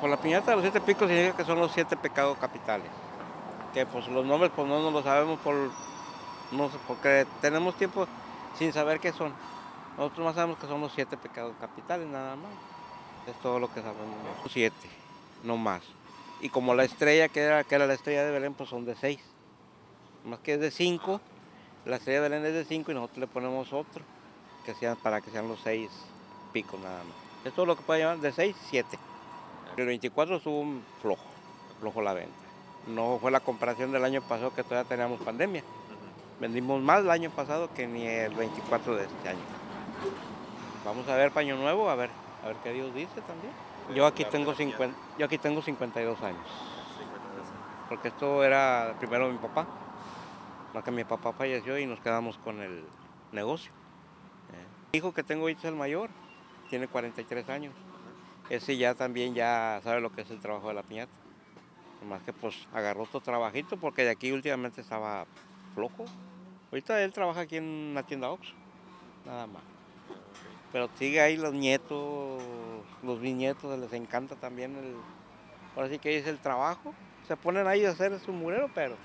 Por la piñata de los siete picos significa que son los siete pecados capitales. Que pues los nombres pues no nos los sabemos por, no porque tenemos tiempo sin saber qué son. Nosotros más sabemos que son los siete pecados capitales nada más. Es todo lo que sabemos. Siete, no más. Y como la estrella, que era, que era la estrella de Belén, pues son de seis. Más que es de cinco, la estrella de Belén es de cinco y nosotros le ponemos otro, que sean, para que sean los seis picos nada más. Es todo lo que puede llevar de seis, siete. El 24 estuvo un flojo, flojo la venta. No fue la comparación del año pasado que todavía teníamos pandemia. Vendimos más el año pasado que ni el 24 de este año. Vamos a ver paño nuevo, a ver, a ver qué Dios dice también. Yo aquí tengo 50, yo aquí tengo 52 años. Porque esto era primero mi papá. Más que mi papá falleció y nos quedamos con el negocio. Eh, El hijo que tengo ahorita es el mayor, tiene 43 años. Ese ya también ya sabe lo que es el trabajo de la piñata. Más que pues agarró otro trabajito porque de aquí últimamente estaba flojo. Ahorita él trabaja aquí en una tienda Oxxo, nada más. Pero sigue ahí los nietos, los bisnietos, les encanta también el... Ahora sí que es el trabajo. Se ponen ahí a hacer su murero, pero